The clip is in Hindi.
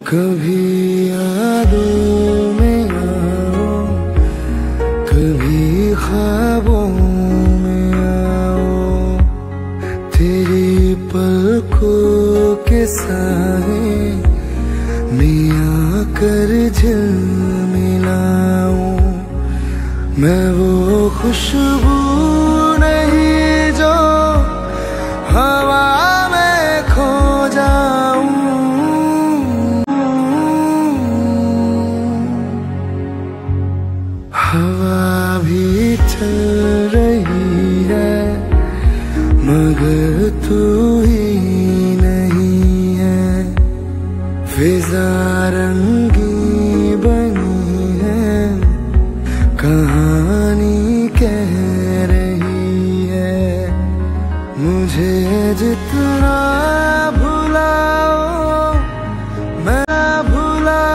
कभी यादों में आओ, कभी ख्वाबों में आओ। तेरी पलकों के साए मिया कर मिलाऊं मैं वो खुशबू हवा भी चल रही है, मगर तू ही नहीं है। फिजा रंगी बनी है, कहानी कह रही है। मुझे जितना भुलाओ, मैं भुलाओ